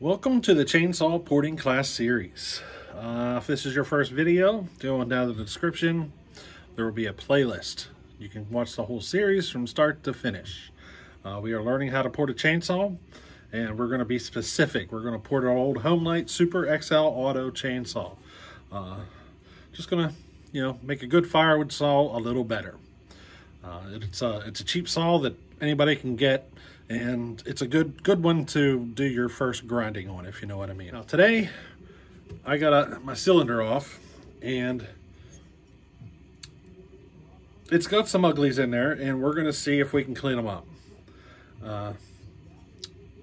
Welcome to the Chainsaw Porting Class Series. Uh, if this is your first video, go on down to the description. There will be a playlist. You can watch the whole series from start to finish. Uh, we are learning how to port a chainsaw, and we're going to be specific. We're going to port our old Homelite Super XL Auto Chainsaw. Uh, just going to, you know, make a good firewood saw a little better. Uh, it's a it's a cheap saw that anybody can get, and it's a good good one to do your first grinding on, if you know what I mean. Now today, I got a, my cylinder off, and it's got some uglies in there, and we're gonna see if we can clean them up. Uh,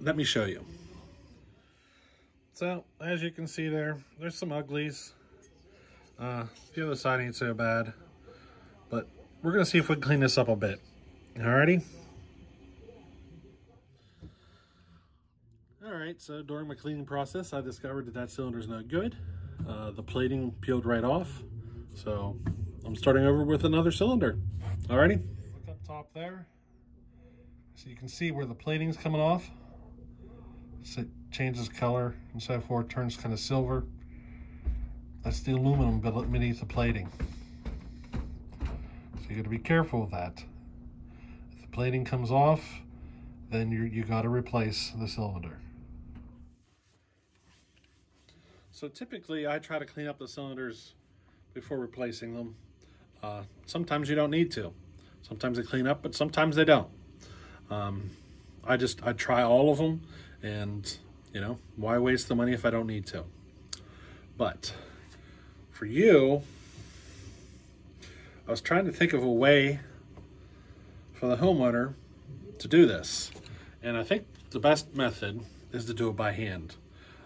let me show you. So as you can see there, there's some uglies. Uh, the side ain't so bad, but we're gonna see if we can clean this up a bit. Alrighty. Alright, so during my cleaning process, I discovered that that cylinder is no good. Uh, the plating peeled right off. So I'm starting over with another cylinder. Alrighty. Look up top there. So you can see where the plating's coming off. So it changes color and so forth, turns kind of silver. That's the aluminum but beneath the plating. So you got to be careful with that. If the plating comes off, then you you got to replace the cylinder. So typically I try to clean up the cylinders before replacing them. Uh, sometimes you don't need to. Sometimes they clean up, but sometimes they don't. Um, I just, I try all of them and you know, why waste the money if I don't need to? But for you, I was trying to think of a way for the homeowner to do this. And I think the best method is to do it by hand.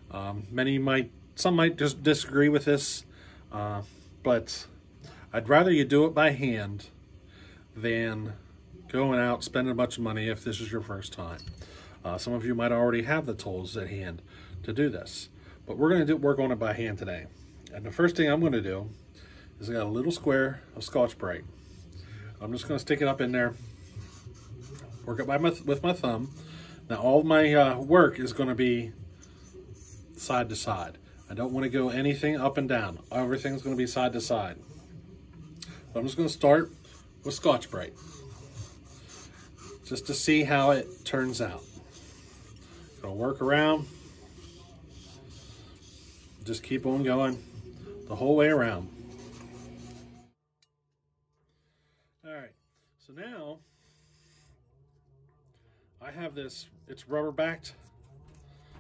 Um, many might, some might just disagree with this, uh, but I'd rather you do it by hand than going out spending a bunch of money if this is your first time. Uh, some of you might already have the tools at hand to do this, but we're going to work on it by hand today. And the first thing I'm going to do is I got a little square of Scotch-Brite. I'm just going to stick it up in there, work it by my, with my thumb. Now all my uh, work is going to be side to side. I don't want to go anything up and down. Everything's going to be side to side. So I'm just going to start with Scotch-Brite just to see how it turns out. Gonna work around. Just keep on going the whole way around. All right, so now I have this, it's rubber backed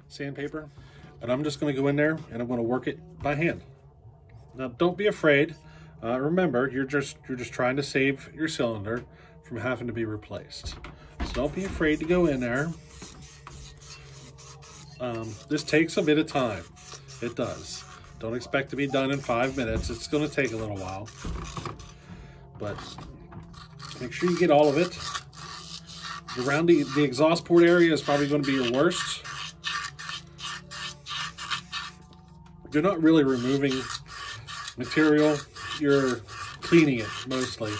sandpaper, and I'm just gonna go in there and I'm gonna work it by hand. Now don't be afraid. Uh, remember, you're just you're just trying to save your cylinder from having to be replaced. So don't be afraid to go in there. Um, this takes a bit of time. It does. Don't expect to be done in five minutes. It's going to take a little while. But make sure you get all of it. Around the, the exhaust port area is probably going to be your worst. You're not really removing material. You're cleaning it mostly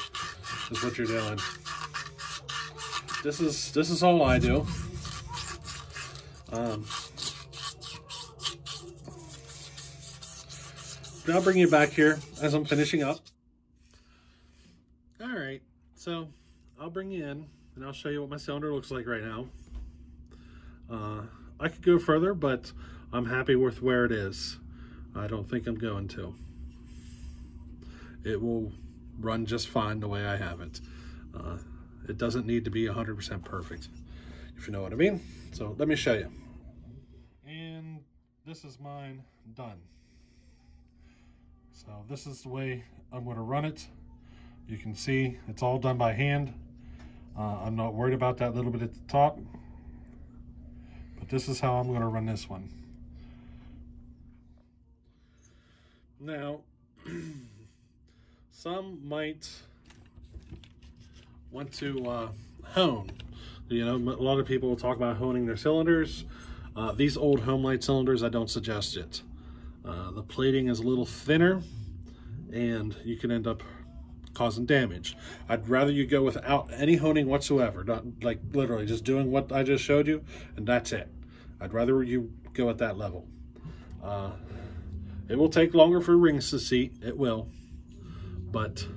is what you're doing. This is this is all I do. Um, I'll bring you back here as I'm finishing up. All right, so I'll bring you in and I'll show you what my cylinder looks like right now. Uh, I could go further, but I'm happy with where it is. I don't think I'm going to. It will run just fine the way I have it. Uh, it doesn't need to be 100% perfect, if you know what I mean. So let me show you. And this is mine done. So this is the way I'm going to run it. You can see it's all done by hand. Uh, I'm not worried about that little bit at the top. But this is how I'm going to run this one. Now, some might want to uh, hone. You know, a lot of people talk about honing their cylinders. Uh, these old Homelite cylinders, I don't suggest it. Uh, the plating is a little thinner and you can end up causing damage. I'd rather you go without any honing whatsoever, not like literally just doing what I just showed you and that's it. I'd rather you go at that level. Uh, it will take longer for rings to seat, it will, but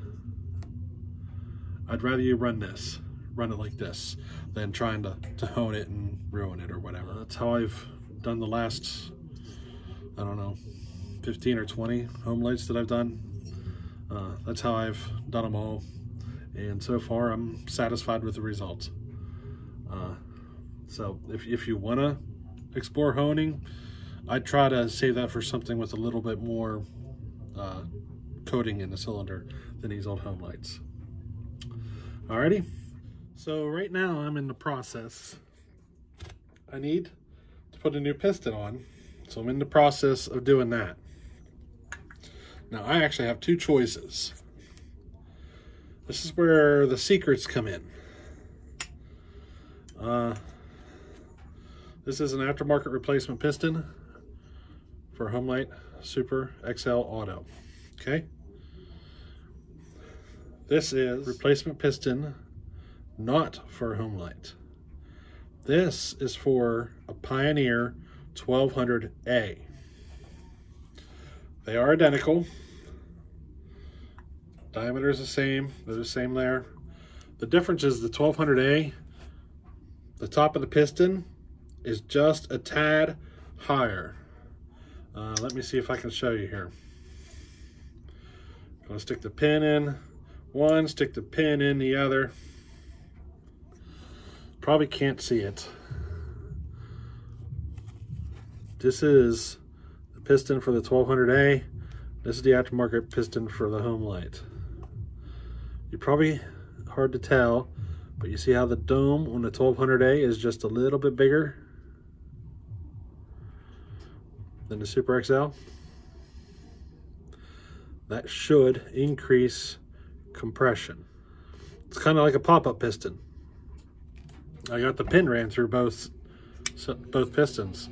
I'd rather you run this, run it like this, than trying to, to hone it and ruin it or whatever. That's how I've done the last, I don't know, 15 or 20 Homelites that I've done. Uh, that's how I've done them all. And so far, I'm satisfied with the results. Uh, so if, if you want to explore honing, I'd try to save that for something with a little bit more uh, coating in the cylinder than these old Homelites. Alrighty, so right now I'm in the process. I need to put a new piston on, so I'm in the process of doing that. Now I actually have two choices. This is where the secrets come in. Uh, this is an aftermarket replacement piston for Homelite Super XL Auto. Okay. This is replacement piston, not for Homelite. This is for a Pioneer 1200A. They are identical. Diameter is the same. They're the same there. The difference is the 1200A, the top of the piston is just a tad higher. Uh, let me see if I can show you here. Gonna stick the pin in one, stick the pin in the other. Probably can't see it. This is the piston for the 1200A. This is the aftermarket piston for the Homelite. You're probably hard to tell, but you see how the dome on the 1200A is just a little bit bigger than the Super XL? That should increase compression. It's kind of like a pop-up piston. I got the pin ran through both both pistons.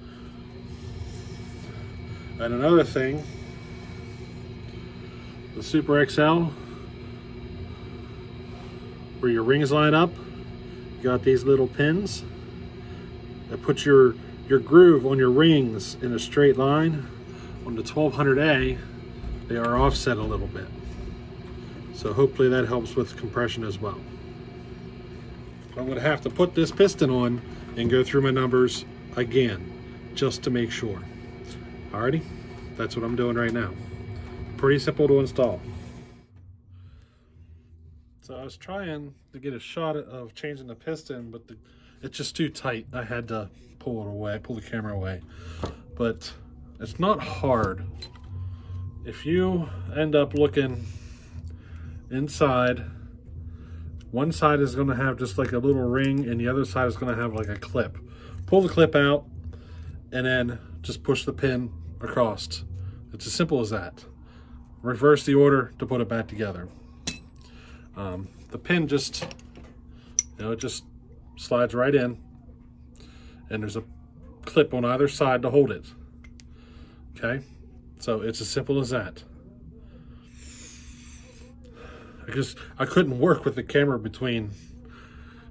And another thing, the Super XL where your rings line up. You got these little pins that put your, your groove on your rings in a straight line. On the 1200A, they are offset a little bit. So hopefully that helps with compression as well. I'm gonna have to put this piston on and go through my numbers again, just to make sure. Alrighty, that's what I'm doing right now. Pretty simple to install. So I was trying to get a shot of changing the piston, but the, it's just too tight. I had to pull it away, pull the camera away. But it's not hard. If you end up looking inside, one side is gonna have just like a little ring and the other side is gonna have like a clip. Pull the clip out and then just push the pin across. It's as simple as that. Reverse the order to put it back together. Um, the pin just, you know, it just slides right in and there's a clip on either side to hold it. Okay, so it's as simple as that. I just, I couldn't work with the camera between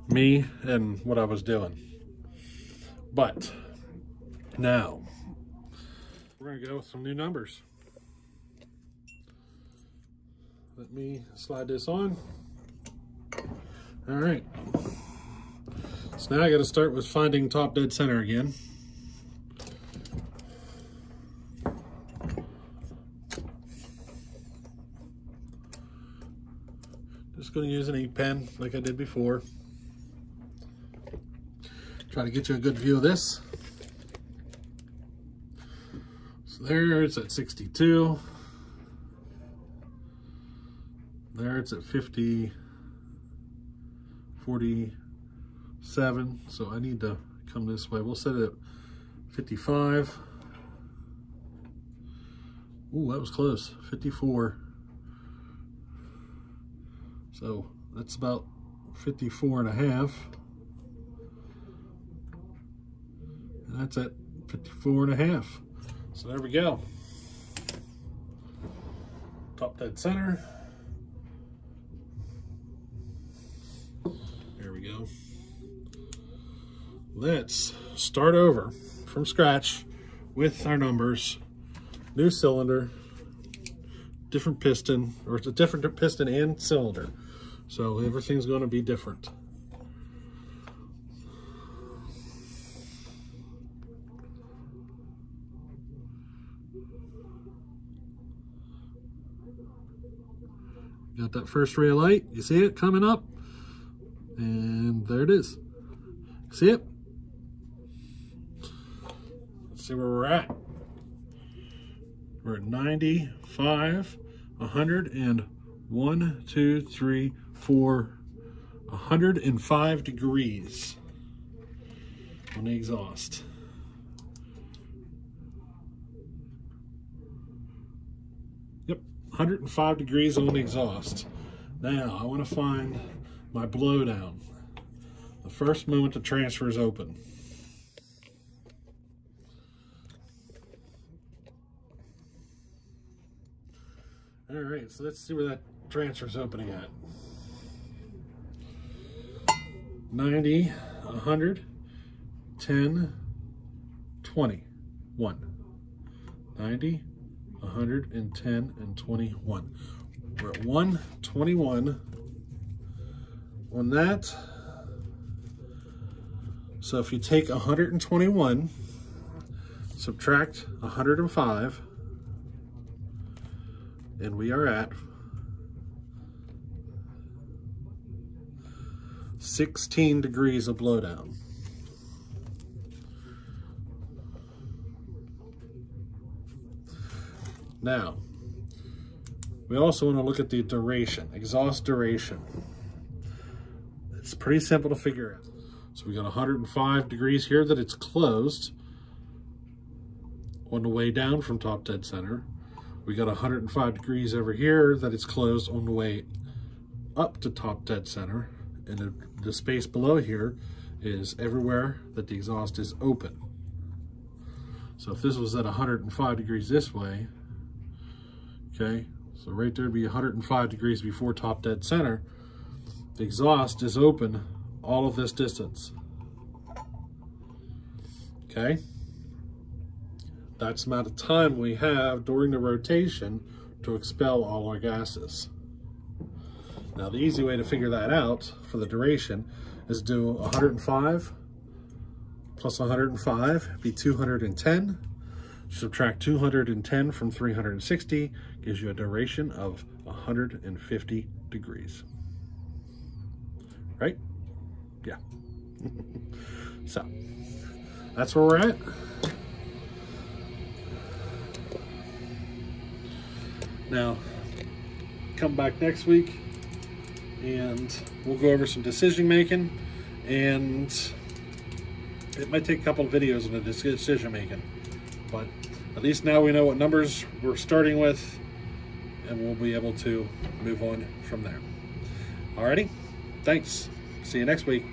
me and what I was doing. But now, we're gonna go with some new numbers. Let me slide this on. All right. So now I got to start with finding top dead center again. Just going to use an ink pen like I did before. Try to get you a good view of this. So there it's at 62. There it's at 50. 47. So I need to come this way. We'll set it at 55. Ooh, that was close. 54. So that's about 54 and a half. And that's at 54 and a half. So there we go. Top dead center. we go. Let's start over from scratch with our numbers. New cylinder, different piston, or it's a different piston and cylinder. So everything's going to be different. Got that first ray of light. You see it coming up? And there it is. See it? See where we're at. We're at 95, 100, and 1, 2, 3, 4, 105 degrees on the exhaust. Yep, 105 degrees on the exhaust. Now, I want to find my blowdown. The first moment the transfer is open. All right, so let's see where that transfer is opening at. 90, 100, 10, 20, 1. 90, 110, and 21. We're at 121 on that. So if you take 121, subtract 105, and we are at 16 degrees of blowdown. Now, we also want to look at the duration, exhaust duration. It's pretty simple to figure out. So we got 105 degrees here that it's closed on the way down from top dead center. We got 105 degrees over here that it's closed on the way up to top dead center. And the, the space below here is everywhere that the exhaust is open. So if this was at 105 degrees this way, okay, so right there would be 105 degrees before top dead center, the exhaust is open all of this distance. Okay? That's the amount of time we have during the rotation to expel all our gases. Now the easy way to figure that out for the duration is do 105 plus 105 be 210. Subtract 210 from 360 gives you a duration of 150 degrees. Right? Yeah. so, that's where we're at. Now, come back next week and we'll go over some decision making and it might take a couple of videos on the decision making, but at least now we know what numbers we're starting with and we'll be able to move on from there. Alrighty, thanks. See you next week.